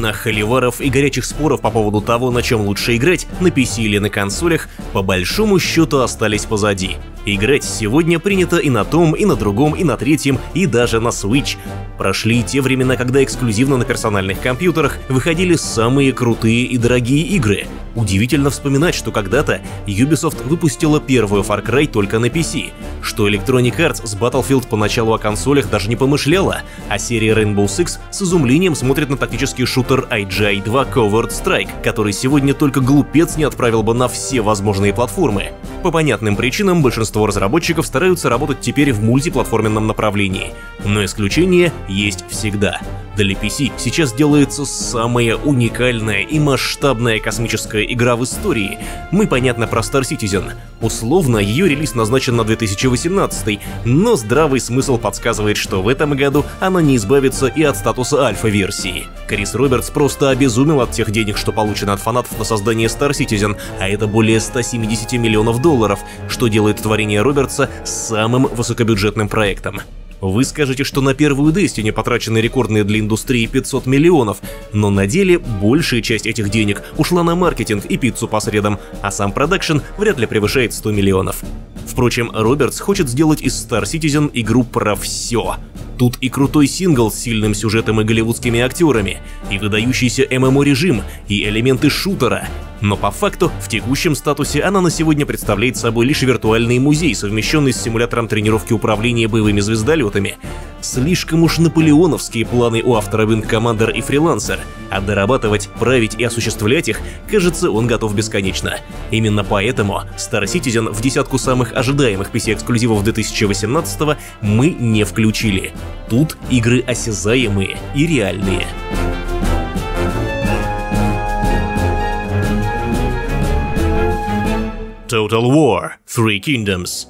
времена холиваров и горячих споров по поводу того, на чем лучше играть, на PC или на консолях, по большому счету остались позади. Играть сегодня принято и на том, и на другом, и на третьем, и даже на Switch. Прошли те времена, когда эксклюзивно на персональных компьютерах выходили самые крутые и дорогие игры. Удивительно вспоминать, что когда-то Ubisoft выпустила первую Far Cry только на PC, что Electronic Arts с Battlefield поначалу о консолях даже не помышляла, а серия Rainbow Six с изумлением смотрит на тактический шутер IGI-2 Covert Strike, который сегодня только глупец не отправил бы на все возможные платформы. По понятным причинам большинство разработчиков стараются работать теперь в мультиплатформенном направлении, но исключения есть всегда. Для PC сейчас делается самая уникальная и масштабная космическая игра в истории. Мы, понятно, про Star Citizen. Условно, ее релиз назначен на 2018, но здравый смысл подсказывает, что в этом году она не избавится и от статуса альфа-версии. Крис Робертс просто обезумел от тех денег, что получено от фанатов на создание Star Citizen, а это более 170 миллионов долларов, что делает творение Робертса самым высокобюджетным проектом. Вы скажете, что на первую Destiny потрачены рекордные для индустрии 500 миллионов, но на деле большая часть этих денег ушла на маркетинг и пиццу по средам, а сам продакшн вряд ли превышает 100 миллионов. Впрочем, Робертс хочет сделать из Star Citizen игру про все. Тут и крутой сингл с сильным сюжетом и голливудскими актерами, и выдающийся ММО-режим, и элементы шутера. Но по факту, в текущем статусе она на сегодня представляет собой лишь виртуальный музей, совмещенный с симулятором тренировки управления боевыми звездолетами. Слишком уж наполеоновские планы у автора Wind Commander и Freelancer, а дорабатывать, править и осуществлять их, кажется, он готов бесконечно. Именно поэтому Star Citizen в десятку самых ожидаемых PC-эксклюзивов 2018 мы не включили. Тут игры осязаемые и реальные. Total War Three Kingdoms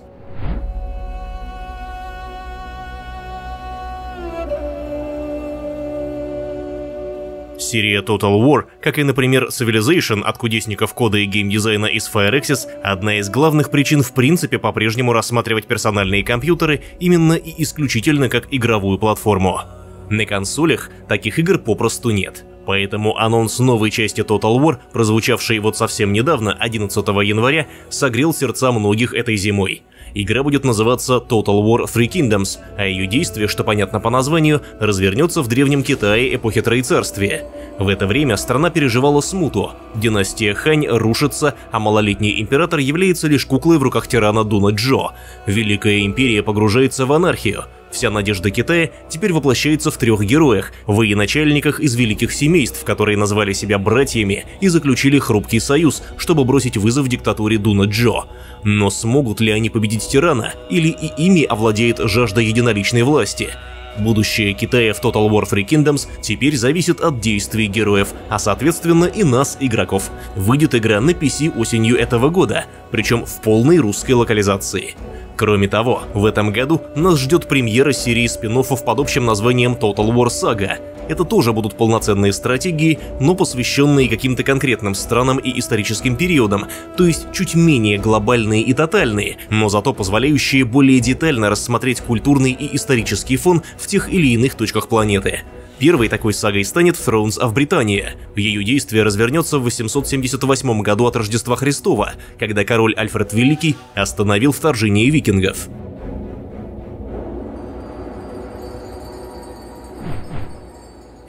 Серия Total War, как и, например, Civilization от кудесников кода и геймдизайна из Fireaxis, одна из главных причин в принципе по-прежнему рассматривать персональные компьютеры именно и исключительно как игровую платформу. На консолях таких игр попросту нет. Поэтому анонс новой части Total War, прозвучавший вот совсем недавно, 11 января, согрел сердца многих этой зимой. Игра будет называться Total War Three Kingdoms, а ее действие, что понятно по названию, развернется в Древнем Китае эпохи Троецарствия. В это время страна переживала смуту, династия Хань рушится, а малолетний император является лишь куклой в руках тирана Дуна Джо. Великая империя погружается в анархию, Вся надежда Китая теперь воплощается в трех героях, военачальниках из великих семейств, которые назвали себя братьями и заключили хрупкий союз, чтобы бросить вызов диктатуре Дуна Джо. Но смогут ли они победить тирана, или и ими овладеет жажда единоличной власти? Будущее Китая в Total War Three Kingdoms теперь зависит от действий героев, а соответственно и нас, игроков. Выйдет игра на PC осенью этого года, причем в полной русской локализации. Кроме того, в этом году нас ждет премьера серии спин под общим названием Total War Saga. Это тоже будут полноценные стратегии, но посвященные каким-то конкретным странам и историческим периодам, то есть чуть менее глобальные и тотальные, но зато позволяющие более детально рассмотреть культурный и исторический фон в тех или иных точках планеты. Первой такой сагой станет Thrones of Britannia. Ее действие развернется в 878 году от Рождества Христова, когда король Альфред Великий остановил вторжение викингов.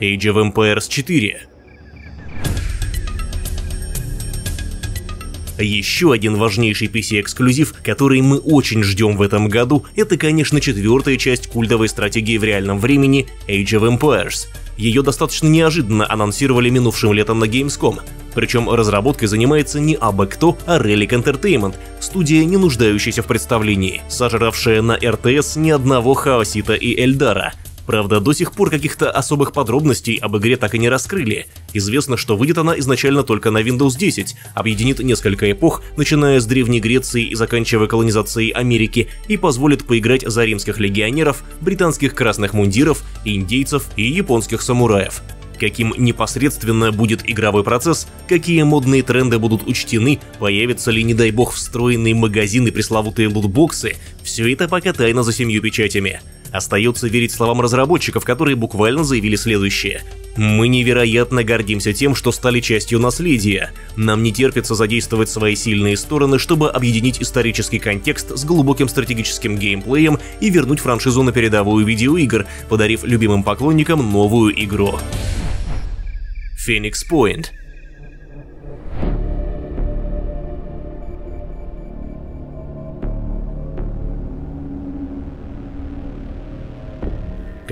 Age of Empires 4 Еще один важнейший PC-эксклюзив, который мы очень ждем в этом году, это, конечно, четвертая часть культовой стратегии в реальном времени Age of Empires. Ее достаточно неожиданно анонсировали минувшим летом на Gamescom. Причем разработкой занимается не абы кто, а Relic Entertainment, студия, не нуждающаяся в представлении, сожравшая на РТС ни одного Хаосита и Эльдара, Правда, до сих пор каких-то особых подробностей об игре так и не раскрыли. Известно, что выйдет она изначально только на Windows 10, объединит несколько эпох, начиная с Древней Греции и заканчивая колонизацией Америки, и позволит поиграть за римских легионеров, британских красных мундиров, индейцев и японских самураев каким непосредственно будет игровой процесс, какие модные тренды будут учтены, появятся ли, не дай бог, встроенные магазины пресловутые лутбоксы, все это пока тайна за семью печатями. Остается верить словам разработчиков, которые буквально заявили следующее. Мы невероятно гордимся тем, что стали частью наследия. Нам не терпится задействовать свои сильные стороны, чтобы объединить исторический контекст с глубоким стратегическим геймплеем и вернуть франшизу на передовую видеоигр, подарив любимым поклонникам новую игру. Phoenix Point –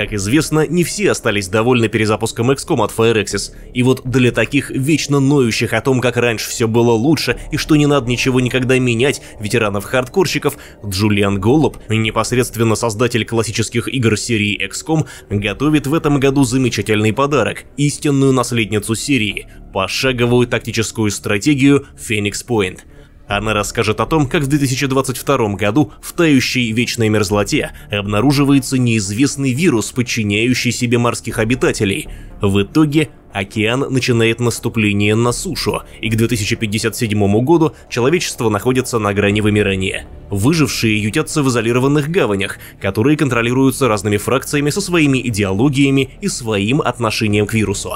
Как известно, не все остались довольны перезапуском XCOM от Firexis, и вот для таких вечно ноющих о том, как раньше все было лучше и что не надо ничего никогда менять, ветеранов-хардкорщиков, Джулиан Голуб, непосредственно создатель классических игр серии XCOM, готовит в этом году замечательный подарок – истинную наследницу серии – пошаговую тактическую стратегию Phoenix Point – она расскажет о том, как в 2022 году в тающей вечной мерзлоте обнаруживается неизвестный вирус, подчиняющий себе морских обитателей. В итоге океан начинает наступление на сушу, и к 2057 году человечество находится на грани вымирания. Выжившие ютятся в изолированных гаванях, которые контролируются разными фракциями со своими идеологиями и своим отношением к вирусу.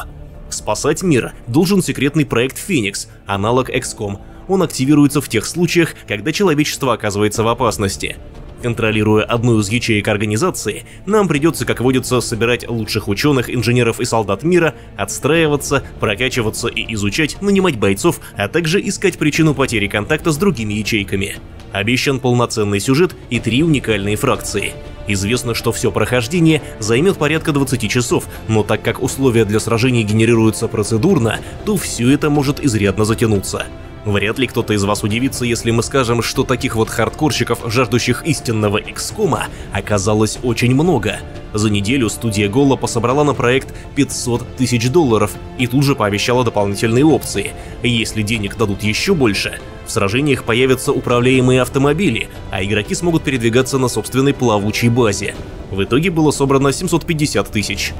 Спасать мир должен секретный проект Феникс, аналог XCOM, он активируется в тех случаях, когда человечество оказывается в опасности. Контролируя одну из ячеек организации, нам придется, как водится, собирать лучших ученых, инженеров и солдат мира, отстраиваться, прокачиваться и изучать, нанимать бойцов, а также искать причину потери контакта с другими ячейками. Обещан полноценный сюжет и три уникальные фракции. Известно, что все прохождение займет порядка 20 часов, но так как условия для сражений генерируются процедурно, то все это может изрядно затянуться. Вряд ли кто-то из вас удивится, если мы скажем, что таких вот хардкорщиков, жаждущих истинного XCOM, оказалось очень много. За неделю студия Голлопа собрала на проект 500 тысяч долларов и тут же пообещала дополнительные опции. Если денег дадут еще больше, в сражениях появятся управляемые автомобили, а игроки смогут передвигаться на собственной плавучей базе. В итоге было собрано 750 тысяч.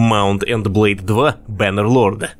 Mount and Blade 2 Bannerlord.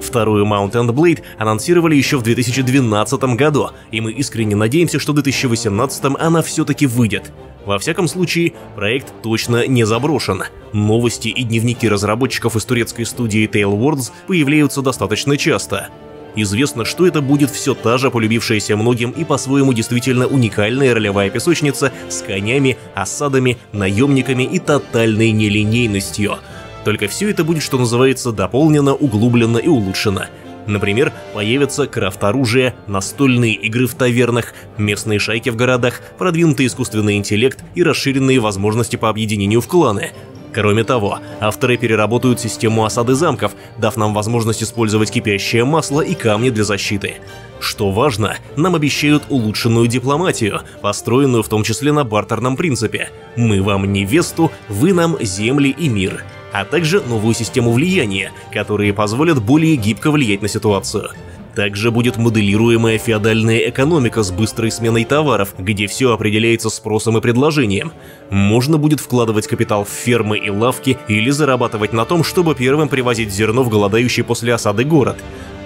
Вторую Mount and Blade анонсировали еще в 2012 году, и мы искренне надеемся, что в 2018 она все-таки выйдет. Во всяком случае, проект точно не заброшен. Новости и дневники разработчиков из турецкой студии Tailwords появляются достаточно часто. Известно, что это будет все та же полюбившаяся многим и по-своему действительно уникальная ролевая песочница с конями, осадами, наемниками и тотальной нелинейностью. Только все это будет, что называется, дополнено, углублено и улучшено. Например, появятся крафт-оружие, настольные игры в тавернах, местные шайки в городах, продвинутый искусственный интеллект и расширенные возможности по объединению в кланы, Кроме того, авторы переработают систему осады замков, дав нам возможность использовать кипящее масло и камни для защиты. Что важно, нам обещают улучшенную дипломатию, построенную в том числе на бартерном принципе. Мы вам невесту, вы нам земли и мир. А также новую систему влияния, которые позволят более гибко влиять на ситуацию. Также будет моделируемая феодальная экономика с быстрой сменой товаров, где все определяется спросом и предложением. Можно будет вкладывать капитал в фермы и лавки или зарабатывать на том, чтобы первым привозить зерно в голодающий после осады город.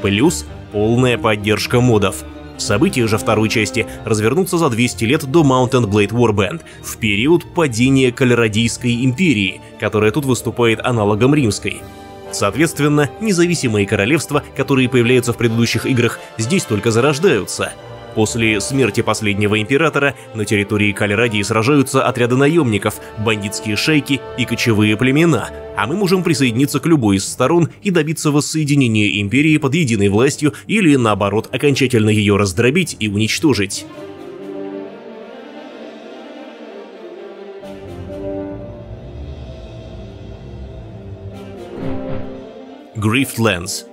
Плюс полная поддержка модов. События же второй части развернутся за 200 лет до Mountain Blade Warband, в период падения Калерадийской империи, которая тут выступает аналогом римской. Соответственно, независимые королевства, которые появляются в предыдущих играх, здесь только зарождаются. После смерти последнего императора на территории Калерадии сражаются отряды наемников, бандитские шейки и кочевые племена, а мы можем присоединиться к любой из сторон и добиться воссоединения империи под единой властью или, наоборот, окончательно ее раздробить и уничтожить. Griftlands.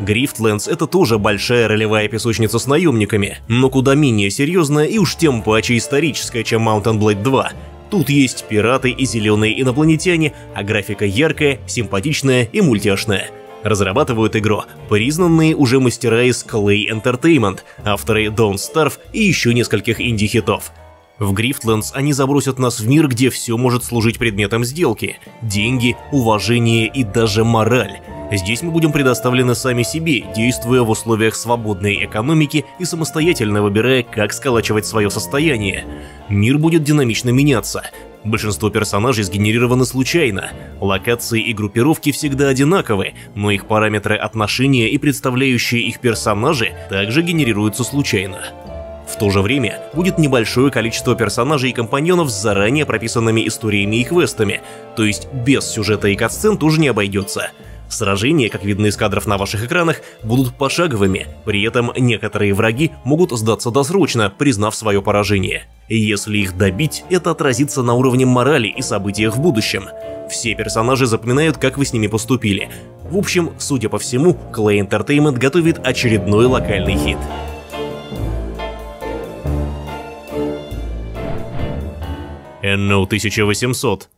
Грифтленс — это тоже большая ролевая песочница с наемниками, но куда менее серьезная и уж тем паче историческая, чем Mountain Blade 2. Тут есть пираты и зеленые инопланетяне, а графика яркая, симпатичная и мультяшная. Разрабатывают игру признанные уже мастера из Clay Entertainment, авторы Don't Starve и еще нескольких инди-хитов — В Грифтлендс они забросят нас в мир, где все может служить предметом сделки. Деньги, уважение и даже мораль. Здесь мы будем предоставлены сами себе, действуя в условиях свободной экономики и самостоятельно выбирая, как сколачивать свое состояние. Мир будет динамично меняться. Большинство персонажей сгенерированы случайно. Локации и группировки всегда одинаковы, но их параметры отношения и представляющие их персонажи также генерируются случайно. В то же время будет небольшое количество персонажей и компаньонов с заранее прописанными историями и квестами, то есть без сюжета и катсцен тоже не обойдется. Сражения, как видно из кадров на ваших экранах, будут пошаговыми, при этом некоторые враги могут сдаться досрочно, признав свое поражение. Если их добить, это отразится на уровне морали и событиях в будущем. Все персонажи запоминают, как вы с ними поступили. В общем, судя по всему, Clay Entertainment готовит очередной локальный хит. NO-1800.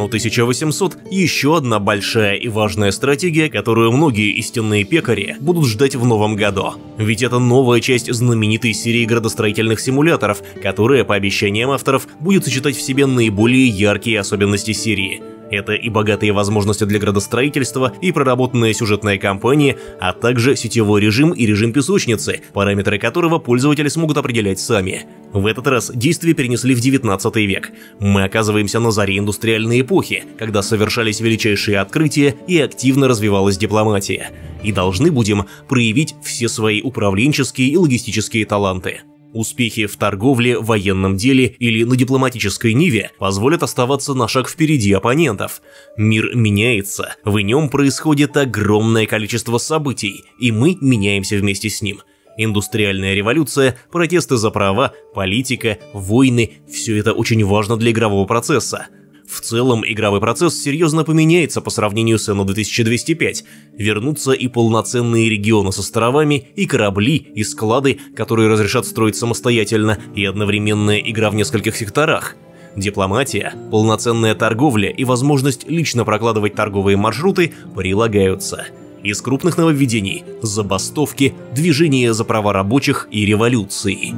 но 1800 – еще одна большая и важная стратегия, которую многие истинные пекари будут ждать в новом году. Ведь это новая часть знаменитой серии градостроительных симуляторов, которая, по обещаниям авторов, будет сочетать в себе наиболее яркие особенности серии. Это и богатые возможности для градостроительства, и проработанная сюжетная кампания, а также сетевой режим и режим песочницы, параметры которого пользователи смогут определять сами. В этот раз действие перенесли в 19 век. Мы оказываемся на заре индустриальной эпохи, когда совершались величайшие открытия и активно развивалась дипломатия. И должны будем проявить все свои управленческие и логистические таланты. Успехи в торговле, военном деле или на дипломатической ниве позволят оставаться на шаг впереди оппонентов. Мир меняется, в нем происходит огромное количество событий, и мы меняемся вместе с ним. Индустриальная революция, протесты за права, политика, войны – все это очень важно для игрового процесса. В целом, игровой процесс серьезно поменяется по сравнению с Anno 2205. Вернутся и полноценные регионы с островами, и корабли, и склады, которые разрешат строить самостоятельно, и одновременная игра в нескольких секторах. Дипломатия, полноценная торговля и возможность лично прокладывать торговые маршруты прилагаются. Из крупных нововведений – забастовки, движение за права рабочих и революции.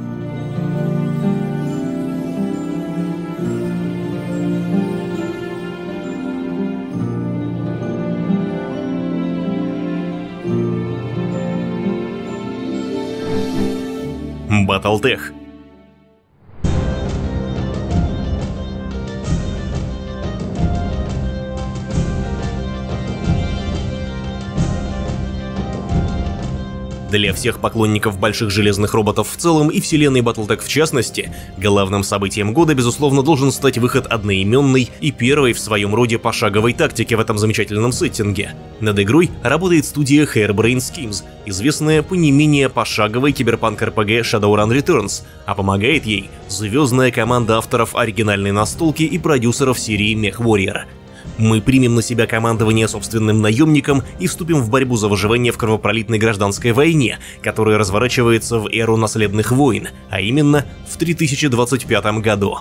Battletech Для всех поклонников больших железных роботов в целом и вселенной Battletech в частности, главным событием года, безусловно, должен стать выход одноименной и первой в своем роде пошаговой тактики в этом замечательном сеттинге. Над игрой работает студия Hairbrain Schemes, известная по не менее пошаговой киберпанк-РПГ Shadowrun Returns, а помогает ей звездная команда авторов оригинальной настолки и продюсеров серии MechWarrior — мы примем на себя командование собственным наемником и вступим в борьбу за выживание в кровопролитной гражданской войне, которая разворачивается в эру наследных войн, а именно в 3025 году.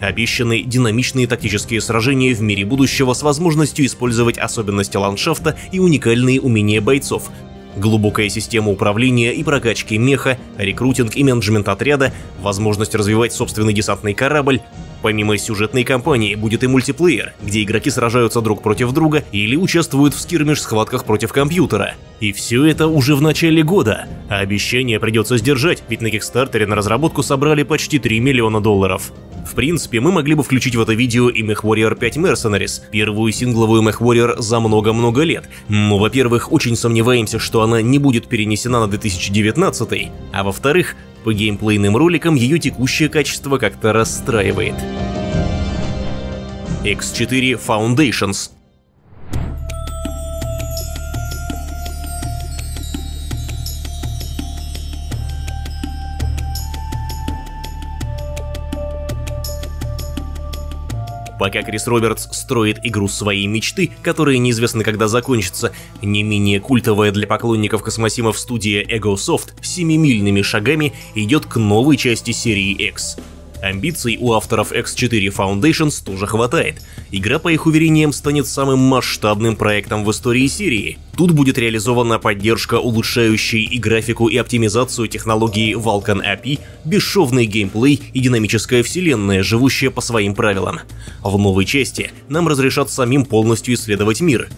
Обещаны динамичные тактические сражения в мире будущего с возможностью использовать особенности ландшафта и уникальные умения бойцов, глубокая система управления и прокачки меха, рекрутинг и менеджмент отряда, возможность развивать собственный десантный корабль, Помимо сюжетной кампании будет и мультиплеер, где игроки сражаются друг против друга или участвуют в скирмиш-схватках против компьютера. И все это уже в начале года, а обещание придется сдержать, ведь на Кикстартере на разработку собрали почти 3 миллиона долларов. В принципе, мы могли бы включить в это видео и MechWarrior 5 Mercenaries, первую сингловую MechWarrior за много-много лет, но, во-первых, очень сомневаемся, что она не будет перенесена на 2019, а во-вторых, по геймплейным роликам ее текущее качество как-то расстраивает. X4 Foundations Пока Крис Робертс строит игру своей мечты, которая неизвестно когда закончится, не менее культовая для поклонников космосимов студия EgoSoft семимильными шагами идет к новой части серии X. Амбиций у авторов X4 Foundations тоже хватает. Игра, по их уверениям, станет самым масштабным проектом в истории серии. Тут будет реализована поддержка улучшающей и графику и оптимизацию технологии Vulkan API, бесшовный геймплей и динамическая вселенная, живущая по своим правилам. В новой части нам разрешат самим полностью исследовать мир,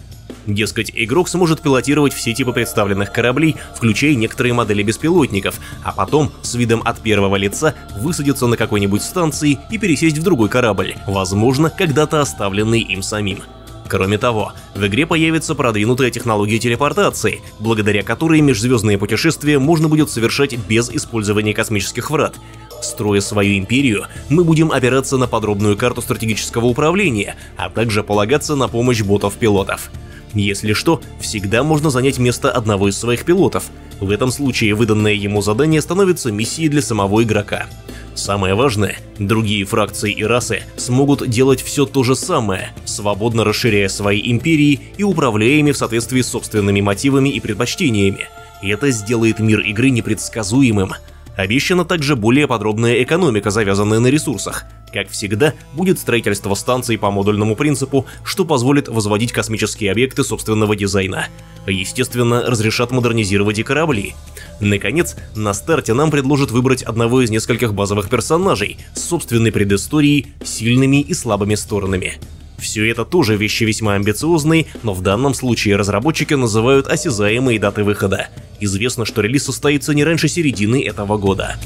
Дескать, игрок сможет пилотировать все типы представленных кораблей, включая некоторые модели беспилотников, а потом с видом от первого лица высадиться на какой-нибудь станции и пересесть в другой корабль, возможно, когда-то оставленный им самим. Кроме того, в игре появится продвинутая технология телепортации, благодаря которой межзвездные путешествия можно будет совершать без использования космических врат. Строя свою империю, мы будем опираться на подробную карту стратегического управления, а также полагаться на помощь ботов-пилотов. Если что, всегда можно занять место одного из своих пилотов. В этом случае выданное ему задание становится миссией для самого игрока. Самое важное, другие фракции и расы смогут делать все то же самое, свободно расширяя свои империи и управляя ими в соответствии с собственными мотивами и предпочтениями. И это сделает мир игры непредсказуемым. Обещана также более подробная экономика, завязанная на ресурсах. Как всегда, будет строительство станций по модульному принципу, что позволит возводить космические объекты собственного дизайна. Естественно, разрешат модернизировать и корабли. Наконец, на старте нам предложат выбрать одного из нескольких базовых персонажей с собственной предысторией, сильными и слабыми сторонами. Все это тоже вещи весьма амбициозные, но в данном случае разработчики называют осязаемые даты выхода. Известно, что релиз состоится не раньше середины этого года.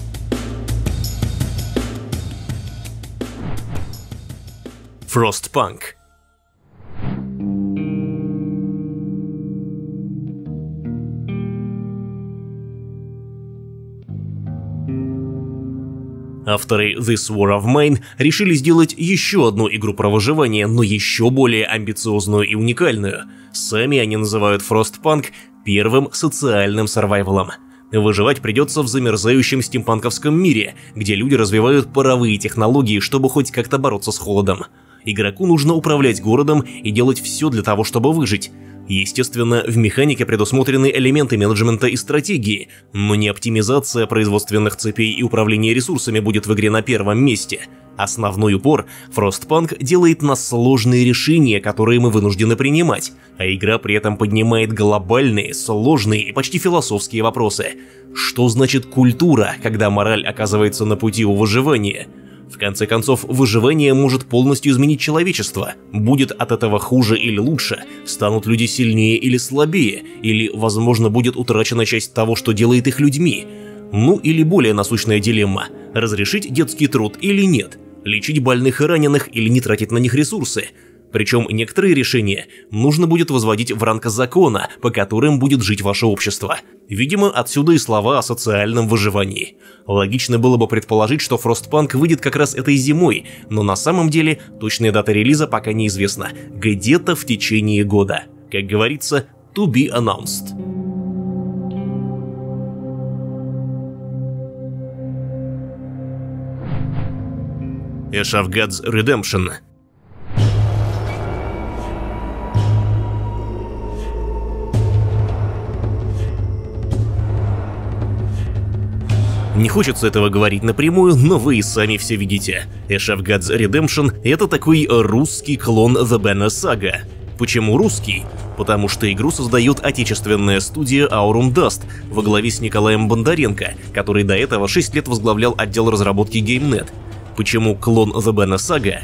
Frostpunk. Авторы This War of Mine решили сделать еще одну игру про выживание, но еще более амбициозную и уникальную. Сами они называют Frostpunk первым социальным сарвайвалом. Выживать придется в замерзающем стимпанковском мире, где люди развивают паровые технологии, чтобы хоть как-то бороться с холодом. Игроку нужно управлять городом и делать все для того, чтобы выжить. Естественно, в механике предусмотрены элементы менеджмента и стратегии, но не оптимизация производственных цепей и управление ресурсами будет в игре на первом месте. Основной упор Frostpunk делает на сложные решения, которые мы вынуждены принимать, а игра при этом поднимает глобальные, сложные и почти философские вопросы. Что значит культура, когда мораль оказывается на пути у выживания? В конце концов, выживание может полностью изменить человечество. Будет от этого хуже или лучше, станут люди сильнее или слабее, или, возможно, будет утрачена часть того, что делает их людьми. Ну или более насущная дилемма – разрешить детский труд или нет, лечить больных и раненых или не тратить на них ресурсы – причем некоторые решения нужно будет возводить в ранг закона, по которым будет жить ваше общество. Видимо, отсюда и слова о социальном выживании. Логично было бы предположить, что Frostpunk выйдет как раз этой зимой, но на самом деле точная дата релиза пока неизвестна, где-то в течение года. Как говорится, to be announced. Gods Redemption Не хочется этого говорить напрямую, но вы и сами все видите. Ash of Gods Redemption — это такой русский клон The Banner Saga. Почему русский? Потому что игру создает отечественная студия Aurum Dust во главе с Николаем Бондаренко, который до этого 6 лет возглавлял отдел разработки GameNet. Почему клон The Banner Saga?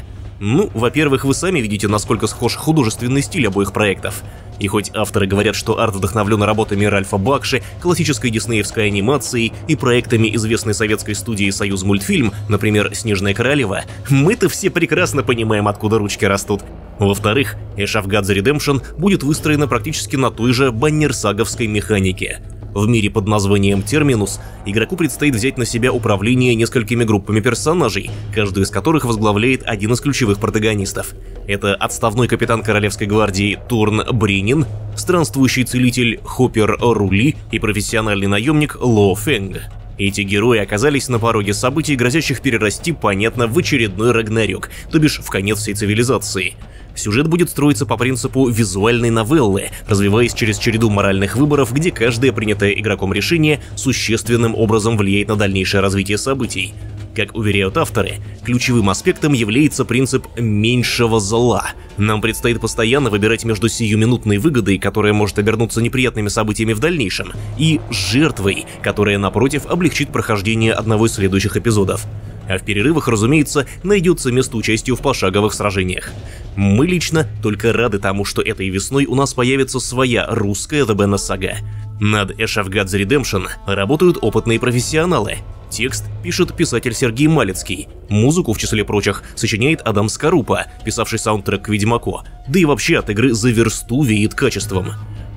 Ну, во-первых, вы сами видите, насколько схож художественный стиль обоих проектов. И хоть авторы говорят, что арт вдохновлен работами Ральфа Бакши, классической диснеевской анимацией и проектами известной советской студии «Союз мультфильм», например, «Снежная королева», мы-то все прекрасно понимаем, откуда ручки растут. Во-вторых, Gods Redemption будет выстроена практически на той же баннерсаговской механике. В мире под названием Терминус игроку предстоит взять на себя управление несколькими группами персонажей, каждую из которых возглавляет один из ключевых протагонистов. Это отставной капитан Королевской гвардии Турн Бринин, странствующий целитель Хоппер Рули и профессиональный наемник Ло Фэнг. Эти герои оказались на пороге событий, грозящих перерасти, понятно, в очередной Рагнарёк, то бишь в конец всей цивилизации. Сюжет будет строиться по принципу визуальной новеллы, развиваясь через череду моральных выборов, где каждое принятое игроком решение существенным образом влияет на дальнейшее развитие событий. Как уверяют авторы, ключевым аспектом является принцип меньшего зла. Нам предстоит постоянно выбирать между сиюминутной выгодой, которая может обернуться неприятными событиями в дальнейшем, и жертвой, которая, напротив, облегчит прохождение одного из следующих эпизодов. А в перерывах, разумеется, найдется место участию в пошаговых сражениях. Мы лично только рады тому, что этой весной у нас появится своя русская Banner сага. Над Gods Redemption работают опытные профессионалы. Текст пишет писатель Сергей Малецкий. Музыку, в числе прочих, сочиняет Адам Скорупа, писавший саундтрек к Ведьмаку. Да и вообще от игры за версту веет качеством.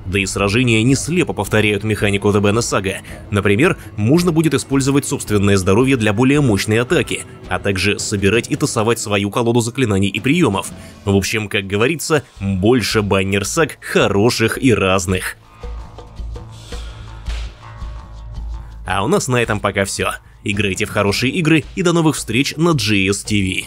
Да и сражения не слепо повторяют механику The Banner Saga. Например, можно будет использовать собственное здоровье для более мощной атаки, а также собирать и тасовать свою колоду заклинаний и приемов. В общем, как говорится, больше баннер-саг хороших и разных. А у нас на этом пока все. Играйте в хорошие игры и до новых встреч на GSTV.